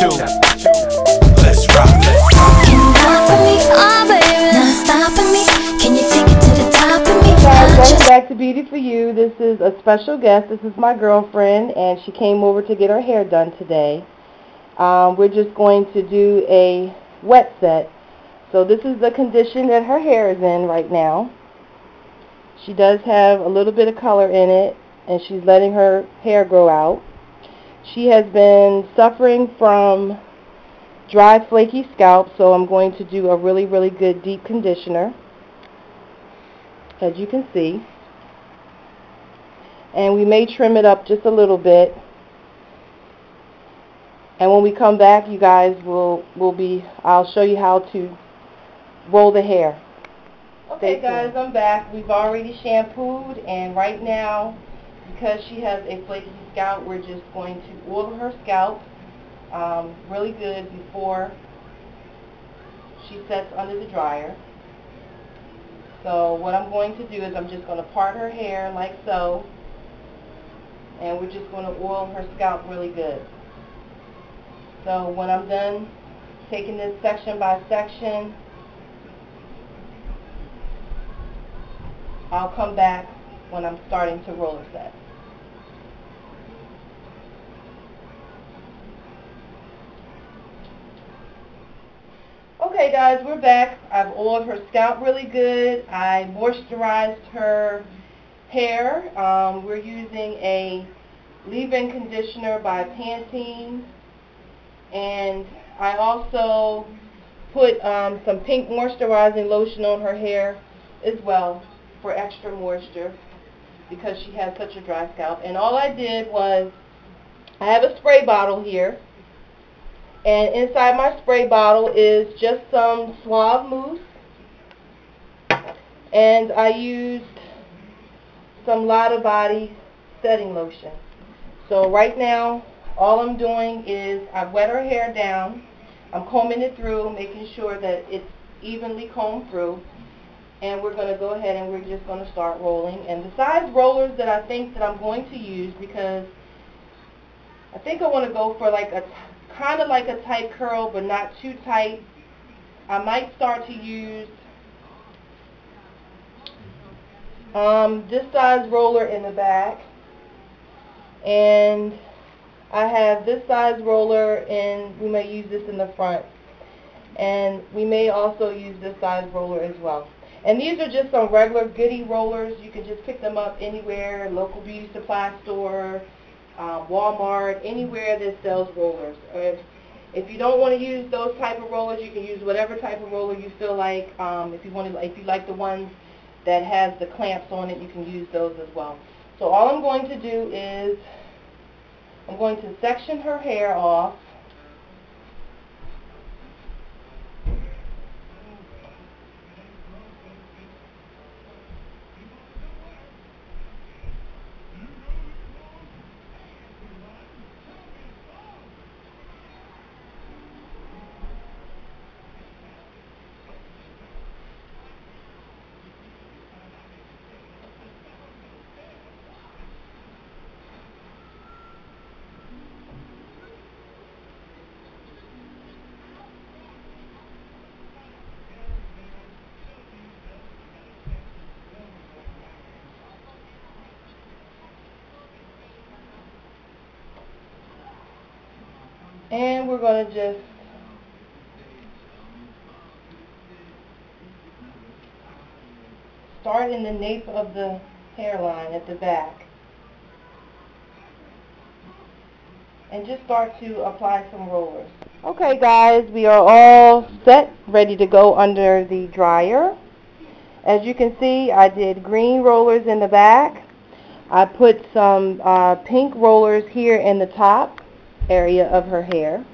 Chapter 2. Let's rock. Let's rock. Can you rock for me? Oh, baby, not stopping me. Can you take it to the top of me? guys, welcome back to Beauty for You. This is a special guest. This is my girlfriend, and she came over to get her hair done today. Um, we're just going to do a wet set. So this is the condition that her hair is in right now. She does have a little bit of color in it, and she's letting her hair grow out. She has been suffering from dry, flaky scalp, so I'm going to do a really, really good deep conditioner as you can see. And we may trim it up just a little bit. And when we come back, you guys will will be I'll show you how to roll the hair. Okay guys, I'm back. We've already shampooed and right now because she has a flaky scalp, we're just going to oil her scalp um, really good before she sets under the dryer. So what I'm going to do is I'm just going to part her hair like so. And we're just going to oil her scalp really good. So when I'm done taking this section by section, I'll come back when I'm starting to roller set. Okay guys, we're back. I've oiled her scalp really good. I moisturized her hair. Um, we're using a leave-in conditioner by Pantene. And I also put um, some pink moisturizing lotion on her hair as well for extra moisture because she has such a dry scalp. And all I did was, I have a spray bottle here. And inside my spray bottle is just some Suave Mousse. And I used some Lotta Body setting lotion. So right now, all I'm doing is I've wet her hair down. I'm combing it through, making sure that it's evenly combed through. And we're going to go ahead and we're just going to start rolling. And the size rollers that I think that I'm going to use because I think I want to go for like a kind of like a tight curl, but not too tight. I might start to use um, this size roller in the back. And I have this size roller and we may use this in the front. And we may also use this size roller as well. And these are just some regular Goody rollers. You can just pick them up anywhere, local beauty supply store, uh, Walmart, anywhere that sells rollers. If, if you don't want to use those type of rollers, you can use whatever type of roller you feel like. Um, if you want to, if you like the ones that has the clamps on it, you can use those as well. So all I'm going to do is I'm going to section her hair off. And we're going to just start in the nape of the hairline at the back. And just start to apply some rollers. Okay guys, we are all set, ready to go under the dryer. As you can see, I did green rollers in the back. I put some uh, pink rollers here in the top area of her hair.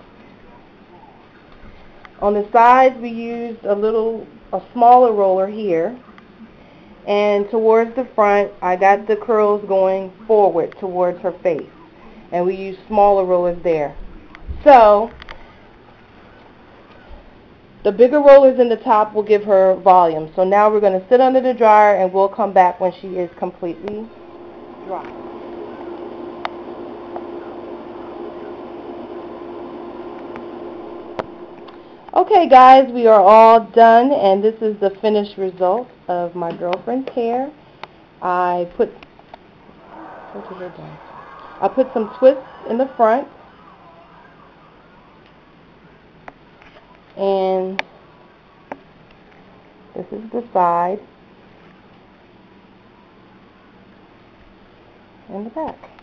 On the sides, we used a little, a smaller roller here. And towards the front, I got the curls going forward towards her face. And we used smaller rollers there. So, the bigger rollers in the top will give her volume. So now we're going to sit under the dryer and we'll come back when she is completely dry. Okay guys, we are all done and this is the finished result of my girlfriend's hair. I put I put some twists in the front and this is the side and the back.